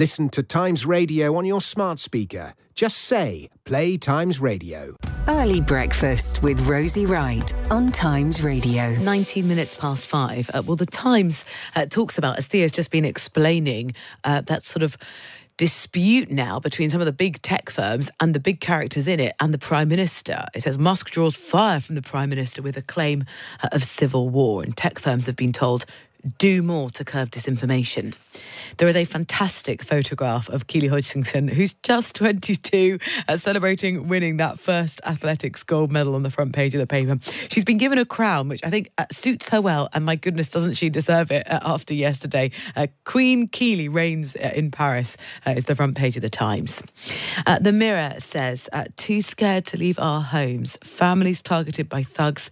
Listen to Times Radio on your smart speaker. Just say, Play Times Radio. Early breakfast with Rosie Wright on Times Radio. 19 minutes past five. Uh, well, the Times uh, talks about, as Thea's just been explaining, uh, that sort of dispute now between some of the big tech firms and the big characters in it and the Prime Minister. It says Musk draws fire from the Prime Minister with a claim uh, of civil war, and tech firms have been told do more to curb disinformation. There is a fantastic photograph of Keely Hodgkinson, who's just 22, uh, celebrating winning that first athletics gold medal on the front page of the paper. She's been given a crown, which I think uh, suits her well, and my goodness, doesn't she deserve it uh, after yesterday? Uh, Queen Keely reigns uh, in Paris uh, is the front page of the Times. the Mirror says, too scared to leave our homes, families targeted by thugs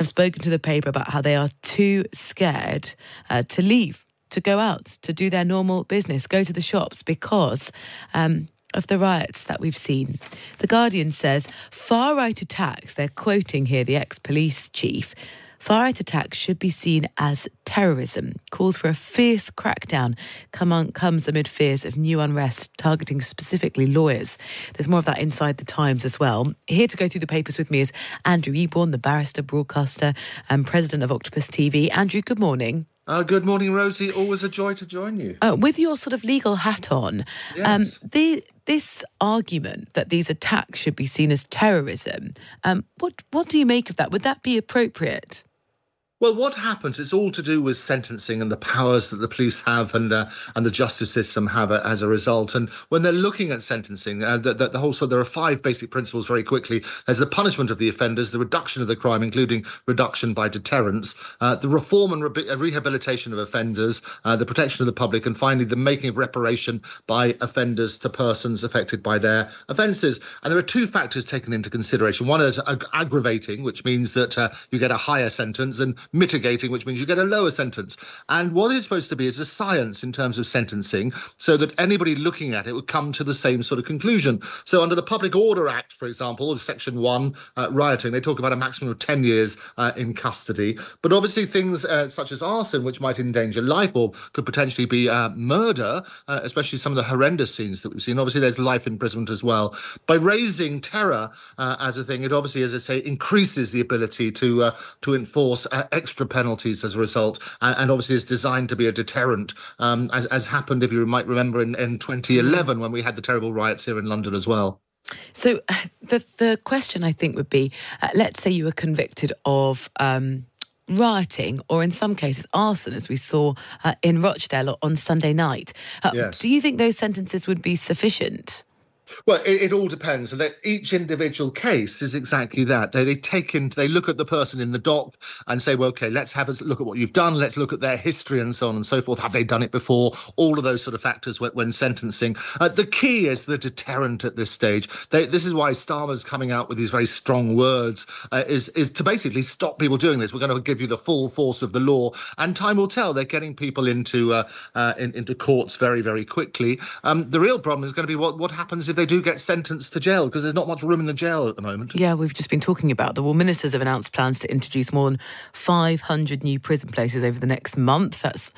have spoken to the paper about how they are too scared uh, to leave, to go out, to do their normal business, go to the shops because. Um, of the riots that we've seen. The Guardian says far right attacks, they're quoting here the ex police chief, Far right attacks should be seen as terrorism. Calls for a fierce crackdown come on, comes amid fears of new unrest targeting specifically lawyers. There's more of that inside the Times as well. Here to go through the papers with me is Andrew Eborn, the barrister, broadcaster, and president of Octopus TV. Andrew, good morning. Uh, good morning, Rosie. Always a joy to join you. Uh, with your sort of legal hat on, yes. um, the, this argument that these attacks should be seen as terrorism, um, what what do you make of that? Would that be appropriate? Well, what happens? It's all to do with sentencing and the powers that the police have and uh, and the justice system have uh, as a result. And when they're looking at sentencing, uh, the, the, the, whole so there are five basic principles very quickly. There's the punishment of the offenders, the reduction of the crime, including reduction by deterrence, uh, the reform and re- uh, rehabilitation of offenders, uh, the protection of the public, and finally the making of reparation by offenders to persons affected by their offences. And there are two factors taken into consideration. One is ag- aggravating, which means that you get a higher sentence, and mitigating, which means you get a lower sentence. And what it's supposed to be is a science in terms of sentencing, so that anybody looking at it would come to the same sort of conclusion. So, under the Public Order Act, for example, of Section 1, uh, rioting, they talk about a maximum of 10 years uh, in custody. But obviously, things uh, such as arson, which might endanger life or could potentially be uh, murder, uh, especially some of the horrendous scenes that we've seen, obviously, there's life imprisonment as well. By raising terror uh, as a thing, it obviously, as I say, increases the ability to to enforce extra penalties as a result, and, and obviously is designed to be a deterrent, um, as, as happened, if you might remember, in, in 2011 when we had the terrible riots here in London as well. So the the question I think would be, uh, let's say you were convicted of. Um, rioting or in some cases arson as we saw uh, in Rochdale on Sunday night. Uh, yes. Do you think those sentences would be sufficient? Well, it, it all depends. That each individual case is exactly that. They, they take into, they look at the person in the dock and say, well, okay, let's have a look at what you've done. Let's look at their history and so on and so forth. Have they done it before? All of those sort of factors when, when sentencing. Uh, the key is the deterrent at this stage. They, this is why Starmer's coming out with these very strong words. Uh, is is to basically stop people doing this. We're going to give you the full force of the law, and time will tell. They're getting people into uh, uh in, into courts very very quickly. Um, the real problem is going to be what what happens if they do get sentenced to jail because there's not much room in the jail at the moment. Yeah, we've just been talking about the well, ministers have announced plans to introduce more than 500 new prison places over the next month. That's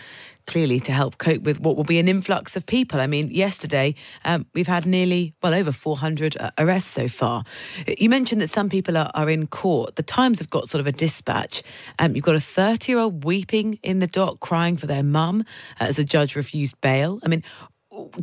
clearly to help cope with what will be an influx of people. I mean, yesterday um, we've had nearly, well, over 400 uh, arrests so far. You mentioned that some people are, are in court. The Times have got sort of a dispatch. Um, you've got a 30 year old weeping in the dock, crying for their mum uh, as a judge refused bail. I mean,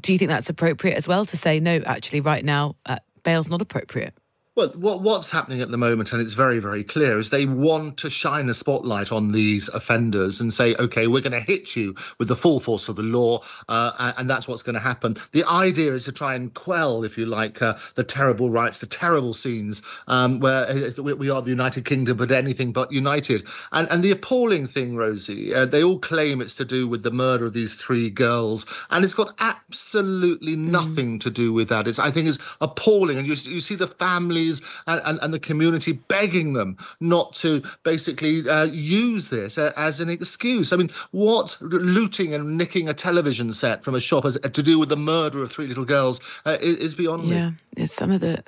do you think that's appropriate as well to say no? Actually, right now, uh, bail's not appropriate. Well, what, what's happening at the moment, and it's very, very clear, is they want to shine a spotlight on these offenders and say, okay, we're going to hit you with the full force of the law, uh, and that's what's going to happen. The idea is to try and quell, if you like, uh, the terrible rights, the terrible scenes um, where uh, we are the United Kingdom, but anything but united. And, and the appalling thing, Rosie, uh, they all claim it's to do with the murder of these three girls, and it's got absolutely mm. nothing mm. to do with that. It's, I think, it's appalling, and you, you see the families and, and, and, the community begging them not to basically uh, use this as an excuse. I mean, what looting and nicking a television set from a shop has to do with the murder of three little girls uh, is, is, beyond yeah, me. Yeah, it's some of the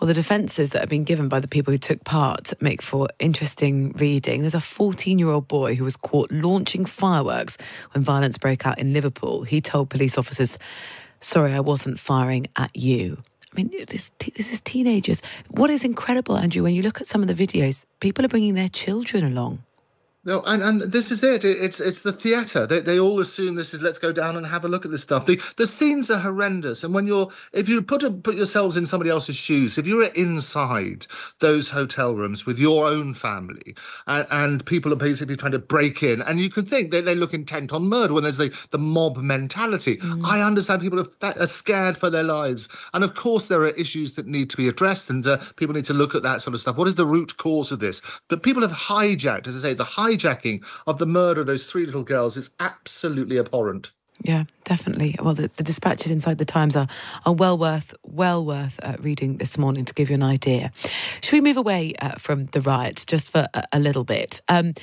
well, the defences that have been given by the people who took part make for interesting reading. There's a 14 year old boy who was caught launching fireworks when violence broke out in Liverpool. He told police officers, Sorry, I wasn't firing at you. I mean, this, this is teenagers. What is incredible, Andrew, when you look at some of the videos, people are bringing their children along. No, and, and this is it. It's it's the theatre. They, they all assume this is let's go down and have a look at this stuff. The the scenes are horrendous. And when you're if you put a, put yourselves in somebody else's shoes, if you're inside those hotel rooms with your own family, and, and people are basically trying to break in, and you can think they, they look intent on murder when there's the, the mob mentality. Mm. I understand people are, are, scared for their lives, and of course there are issues that need to be addressed, and uh, people need to look at that sort of stuff. What is the root cause of this? But people have hijacked, as I say, the high hijacking of the murder of those three little girls is absolutely abhorrent. Yeah, definitely. Well, the, the dispatches inside the Times are, are well worth well worth uh, reading this morning to give you an idea. Should we move away uh, from the riots just for a, a little bit? Um,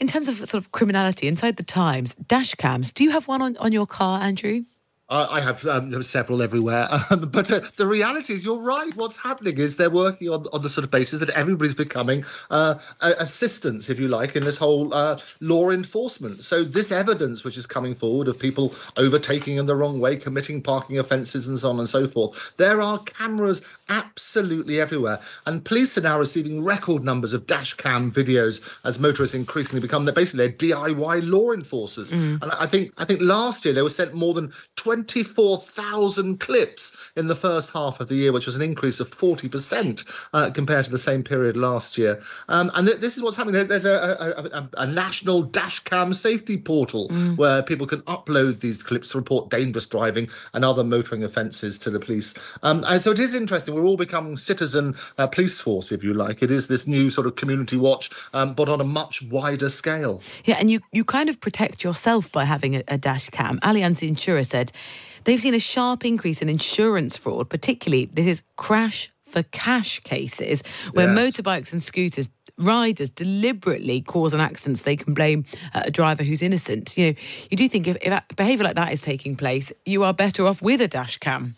in terms of sort of criminality inside the Times, dash cams. Do you have one on, on your car, Andrew? I have um, several everywhere, um, but uh, the reality is, you're right. What's happening is they're working on, on the sort of basis that everybody's becoming uh, assistants, if you like, in this whole uh, law enforcement. So this evidence, which is coming forward of people overtaking in the wrong way, committing parking offences, and so on and so forth, there are cameras absolutely everywhere, and police are now receiving record numbers of dash cam videos as motorists increasingly become they're basically their DIY law enforcers. Mm. And I think I think last year they were sent more than 24,000 clips in the first half of the year, which was an increase of 40% uh, compared to the same period last year. Um, and th- this is what's happening. There's a, a, a, a national dash cam safety portal mm. where people can upload these clips to report dangerous driving and other motoring offences to the police. Um, and so it is interesting. We're all becoming citizen uh, police force, if you like. It is this new sort of community watch, um, but on a much wider scale. Yeah, and you, you kind of protect yourself by having a, a dash cam. Allianz the insurer said They've seen a sharp increase in insurance fraud, particularly this is crash for cash cases where yes. motorbikes and scooters riders deliberately cause an accident so they can blame a driver who's innocent. You know, you do think if, if behaviour like that is taking place, you are better off with a dash cam.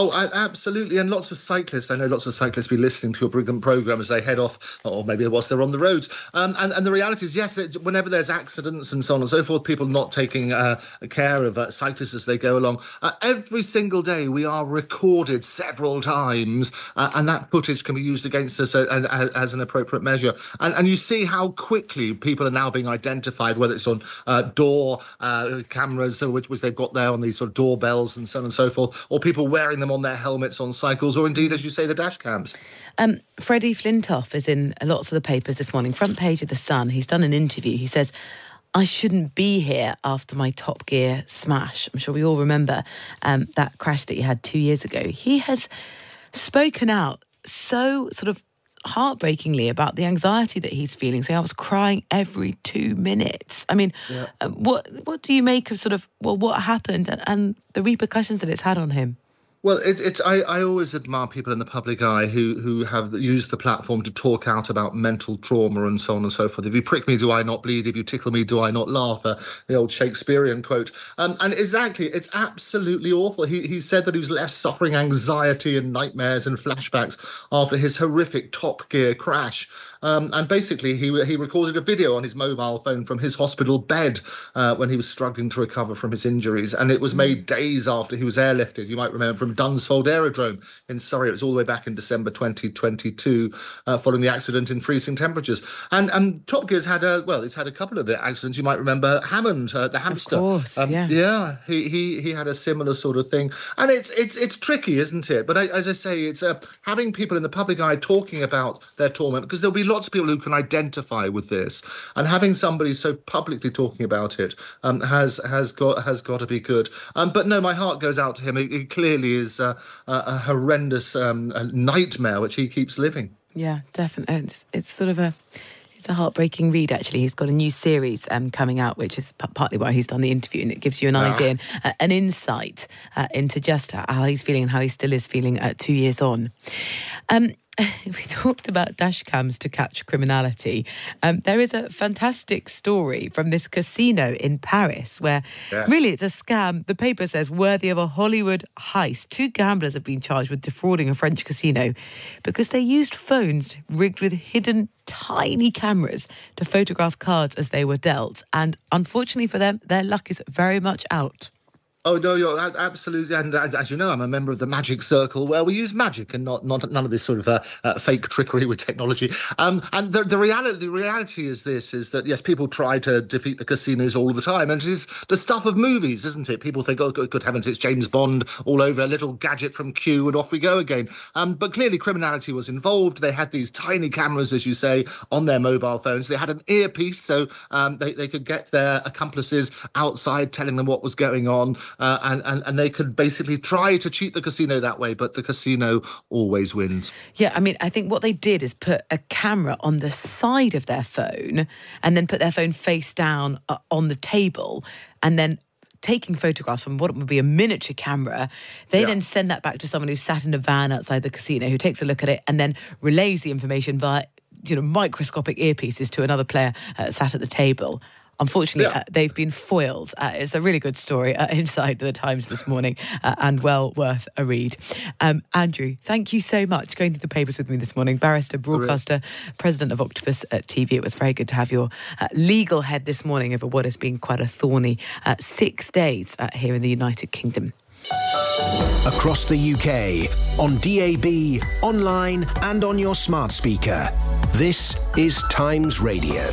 Oh, absolutely. And lots of cyclists. I know lots of cyclists be listening to your brilliant program as they head off, or maybe whilst they're on the roads. Um, and, and the reality is, yes, whenever there's accidents and so on and so forth, people not taking uh, care of uh, cyclists as they go along, uh, every single day we are recorded several times, uh, and that footage can be used against us uh, as an appropriate measure. And, and you see how quickly people are now being identified, whether it's on uh, door cameras, which, which they've got there on these sort of doorbells and so on and so forth, or people wearing them on their helmets on cycles, or indeed, as you say, the dash cams. Um, Freddie Flintoff is in lots of the papers this morning. Front page of the Sun. He's done an interview. He says. I shouldn't be here after my Top Gear smash. I'm sure we all remember um, that crash that he had two years ago. He has spoken out so sort of heartbreakingly about the anxiety that he's feeling, saying I was crying every two minutes. I mean, yeah. uh, what what do you make of sort of well what happened and, and the repercussions that it's had on him? Well, it, it's I, I always admire people in the public eye who who have used the platform to talk out about mental trauma and so on and so forth. If you prick me, do I not bleed? If you tickle me, do I not laugh? Uh, the old Shakespearean quote. Um, and exactly, it's absolutely awful. He he said that he was left suffering anxiety and nightmares and flashbacks after his horrific Top Gear crash. Um, and basically, he he recorded a video on his mobile phone from his hospital bed uh, when he was struggling to recover from his injuries, and it was hmm. made days after he was airlifted. You might remember from Dunsfold Aerodrome in Surrey. It was all the way back in December 2022, uh, following the accident in freezing temperatures. And and Top Gear's had a well, it's had a couple of accidents. You might remember Hammond, uh, the hamster. Of course, um, yeah. Yeah, he, he he had a similar sort of thing, and it's it's it's tricky, isn't it? But I, as I say, it's uh, having people in the public eye talking about their torment because there'll be lots of people who can identify with this, and having somebody so publicly talking about it um, has has got has got to be good. Um, but no, my heart goes out to him. It, it clearly is uh, a horrendous um, a nightmare which he keeps living. Yeah, definitely. It's it's sort of a It's a heartbreaking read, actually. He's got a new series um, coming out, which is partly why he's done the interview, and it gives you an Ah. idea and uh, an insight uh, into just how he's feeling and how he still is feeling uh, two years on. Um, we talked about dash cams to catch criminality. Um, there is a fantastic story from this casino in Paris where Yes. really it's a scam. The paper says worthy of a Hollywood heist. Two gamblers have been charged with defrauding a French casino because they used phones rigged with hidden tiny cameras to photograph cards as they were dealt. And unfortunately for them, their luck is very much out. Oh no, you're absolutely, and, and as you know, I'm a member of the Magic Circle, where we use magic and not, not none of this sort of uh, uh, fake trickery with technology. Um, and the, the reality, the reality is this: is that yes, people try to defeat the casinos all the time, and it is the stuff of movies, isn't it? People think, oh, good, good heavens, it's James Bond all over a little gadget from Q, and off we go again. Um, but clearly, criminality was involved. They had these tiny cameras, as you say, on their mobile phones. They had an earpiece, so um, they they could get their accomplices outside, telling them what was going on uh, and, and and they could basically try to cheat the casino that way, but the casino always wins. Yeah, I mean, I think what they did is put a camera on the side of their phone and then put their phone face down uh, on the table and then taking photographs from what would be a miniature camera. They Yeah. then send that back to someone who sat in a van outside the casino who takes a look at it and then relays the information via you know microscopic earpieces to another player uh, sat at the table. Unfortunately, Yeah. uh, they've been foiled. Uh, it's a really good story uh, inside the Times this morning uh, and well worth a read. Um, Andrew, thank you so much going through the papers with me this morning. Barrister, broadcaster, president of Octopus uh, TV. It was very good to have your uh, legal head this morning over what has been quite a thorny uh, six days uh, here in the United Kingdom. Across the UK, on DAB, online, and on your smart speaker. This is Times Radio.